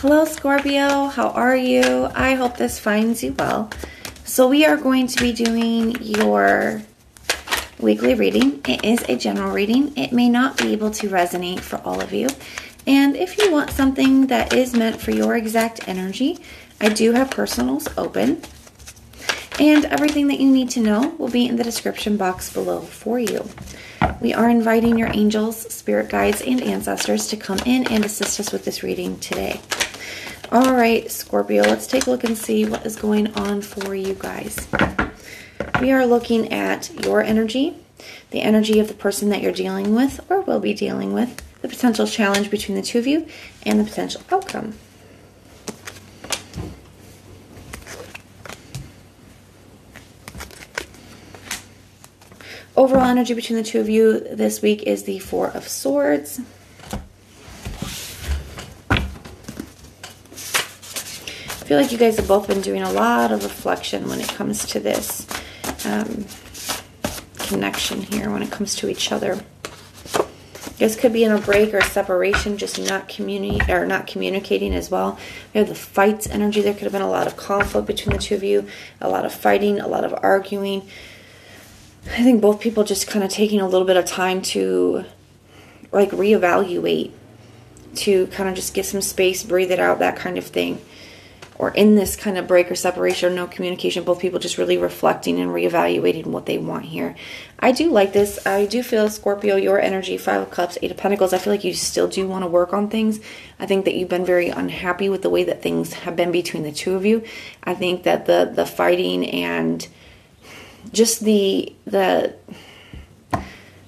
Hello, Scorpio. How are you? I hope this finds you well. So, we are going to be doing your weekly reading. It is a general reading, it may not be able to resonate for all of you. And if you want something that is meant for your exact energy, I do have personals open. And everything that you need to know will be in the description box below for you. We are inviting your angels, spirit guides, and ancestors to come in and assist us with this reading today. All right, Scorpio, let's take a look and see what is going on for you guys. We are looking at your energy, the energy of the person that you're dealing with or will be dealing with, the potential challenge between the two of you, and the potential outcome. Overall energy between the two of you this week is the Four of Swords. Feel like you guys have both been doing a lot of reflection when it comes to this um, connection here, when it comes to each other. This could be in a break or separation, just not community or not communicating as well. We have the fights energy. There could have been a lot of conflict between the two of you, a lot of fighting, a lot of arguing. I think both people just kind of taking a little bit of time to like reevaluate, to kind of just get some space, breathe it out, that kind of thing or in this kind of break or separation or no communication, both people just really reflecting and reevaluating what they want here. I do like this. I do feel Scorpio, your energy, Five of Cups, Eight of Pentacles. I feel like you still do want to work on things. I think that you've been very unhappy with the way that things have been between the two of you. I think that the the fighting and just the the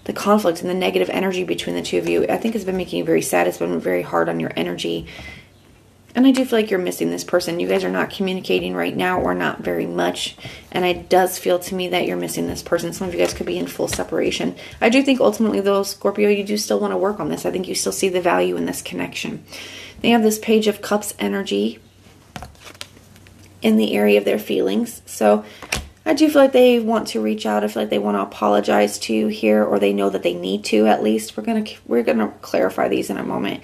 the conflict and the negative energy between the two of you, I think has been making you very sad. It's been very hard on your energy and I do feel like you're missing this person. You guys are not communicating right now or not very much. And it does feel to me that you're missing this person. Some of you guys could be in full separation. I do think ultimately, though, Scorpio, you do still want to work on this. I think you still see the value in this connection. They have this Page of Cups energy in the area of their feelings. So I do feel like they want to reach out. I feel like they want to apologize to you here, or they know that they need to at least. We're gonna we're gonna clarify these in a moment.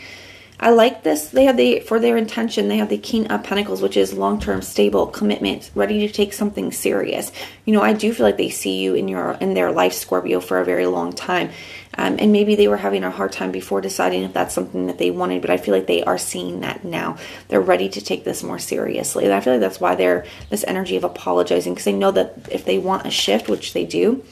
I like this. They have the for their intention. They have the King of Pentacles, which is long term, stable commitment, ready to take something serious. You know, I do feel like they see you in your in their life, Scorpio, for a very long time, um, and maybe they were having a hard time before deciding if that's something that they wanted. But I feel like they are seeing that now. They're ready to take this more seriously, and I feel like that's why they're this energy of apologizing because they know that if they want a shift, which they do,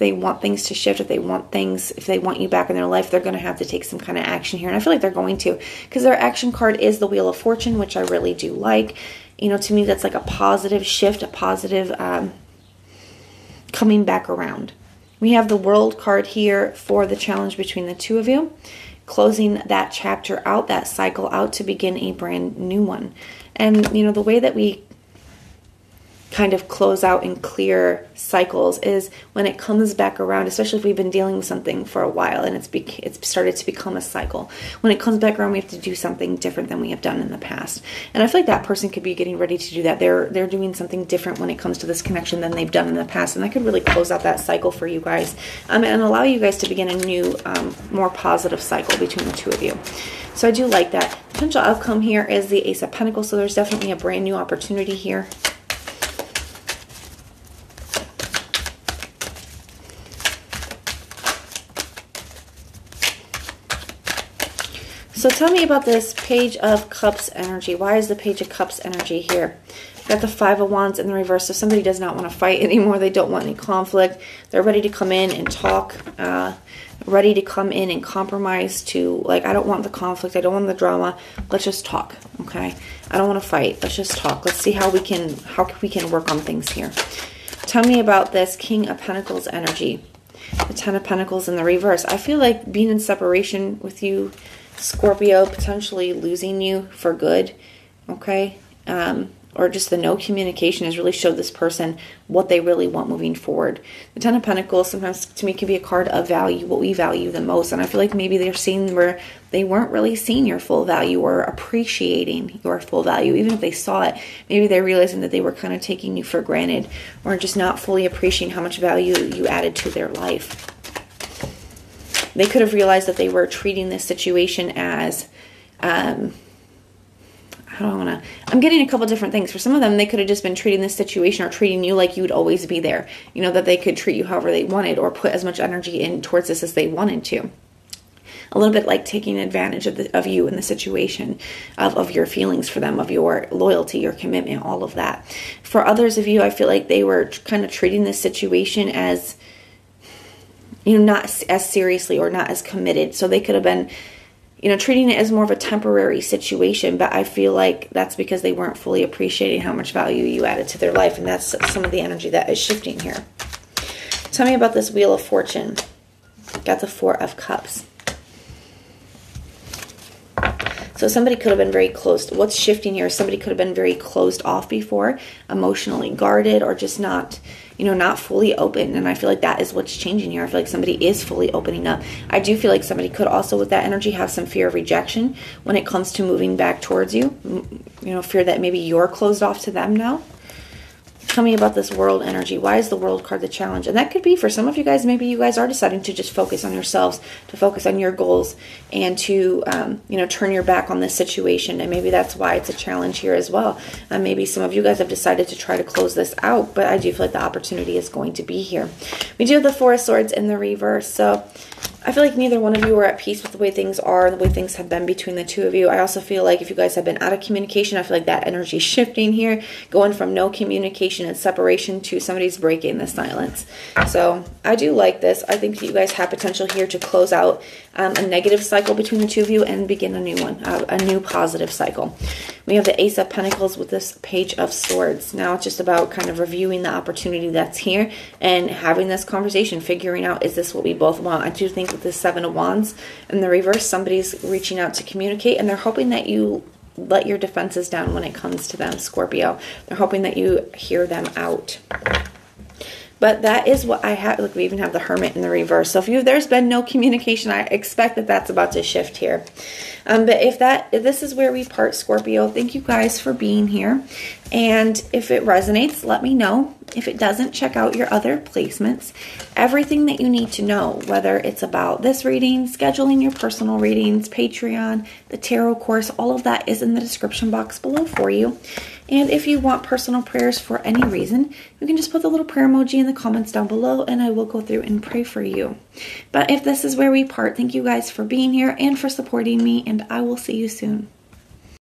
they want things to shift, if they want things, if they want you back in their life, they're going to have to take some kind of action here. And I feel like they're going to because their action card is the Wheel of Fortune, which I really do like. You know, to me, that's like a positive shift, a positive um, coming back around. We have the World card here for the challenge between the two of you, closing that chapter out, that cycle out to begin a brand new one. And, you know, the way that we kind of close out and clear cycles is when it comes back around especially if we've been dealing with something for a while and it's be- it's started to become a cycle. When it comes back around we have to do something different than we have done in the past. And i feel like that person could be getting ready to do that. They're they're doing something different when it comes to this connection than they've done in the past. And that could really close out that cycle for you guys um, and allow you guys to begin a new um, more positive cycle between the two of you. So i do like that. Potential outcome here is the ace of pentacles. So there's definitely a brand new opportunity here So tell me about this Page of Cups energy. Why is the Page of Cups energy here? Got the Five of Wands in the reverse. So somebody does not want to fight anymore. They don't want any conflict. They're ready to come in and talk. Uh, ready to come in and compromise to, like, I don't want the conflict. I don't want the drama. Let's just talk, okay? I don't want to fight. Let's just talk. Let's see how we can, how we can work on things here. Tell me about this King of Pentacles energy. The Ten of Pentacles in the reverse. I feel like being in separation with you Scorpio potentially losing you for good, okay? Um, or just the no communication has really showed this person what they really want moving forward. The Ten of Pentacles sometimes to me can be a card of value, what we value the most. And I feel like maybe they're seeing where they weren't really seeing your full value or appreciating your full value. Even if they saw it, maybe they're realizing that they were kind of taking you for granted or just not fully appreciating how much value you added to their life. They could have realized that they were treating this situation as, um, I want to? I'm getting a couple different things. For some of them, they could have just been treating this situation or treating you like you would always be there. You know, that they could treat you however they wanted or put as much energy in towards this as they wanted to a little bit like taking advantage of, the, of you in the situation, of, of your feelings for them, of your loyalty, your commitment, all of that. For others of you, I feel like they were kind of treating this situation as, you know, not as seriously or not as committed. So they could have been you know, treating it as more of a temporary situation, but I feel like that's because they weren't fully appreciating how much value you added to their life, and that's some of the energy that is shifting here. Tell me about this Wheel of Fortune. Got the Four of Cups. So somebody could have been very closed. What's shifting here? Somebody could have been very closed off before, emotionally guarded, or just not, you know, not fully open. And I feel like that is what's changing here. I feel like somebody is fully opening up. I do feel like somebody could also, with that energy, have some fear of rejection when it comes to moving back towards you. You know, fear that maybe you're closed off to them now. Tell me about this world energy. Why is the world card the challenge? And that could be for some of you guys, maybe you guys are deciding to just focus on yourselves, to focus on your goals, and to, um, you know, turn your back on this situation. And maybe that's why it's a challenge here as well. Uh, maybe some of you guys have decided to try to close this out, but I do feel like the opportunity is going to be here. We do have the Four of Swords in the reverse. So I feel like neither one of you are at peace with the way things are and the way things have been between the two of you. I also feel like if you guys have been out of communication, I feel like that energy shifting here, going from no communication and separation to somebody's breaking the silence. So I do like this. I think that you guys have potential here to close out um, a negative cycle between the two of you and begin a new one, uh, a new positive cycle. We have the Ace of Pentacles with this Page of Swords. Now it's just about kind of reviewing the opportunity that's here and having this conversation, figuring out is this what we both want. I do think with the Seven of Wands in the reverse, somebody's reaching out to communicate and they're hoping that you let your defenses down when it comes to them, Scorpio. They're hoping that you hear them out. But that is what I have. Look, we even have the Hermit in the reverse. So if you there's been no communication, I expect that that's about to shift here. Um, but if that if this is where we part, Scorpio, thank you guys for being here. And if it resonates, let me know. If it doesn't, check out your other placements. Everything that you need to know, whether it's about this reading, scheduling your personal readings, Patreon, the tarot course, all of that is in the description box below for you. And if you want personal prayers for any reason, you can just put the little prayer emoji in the comments down below and I will go through and pray for you. But if this is where we part, thank you guys for being here and for supporting me, and I will see you soon.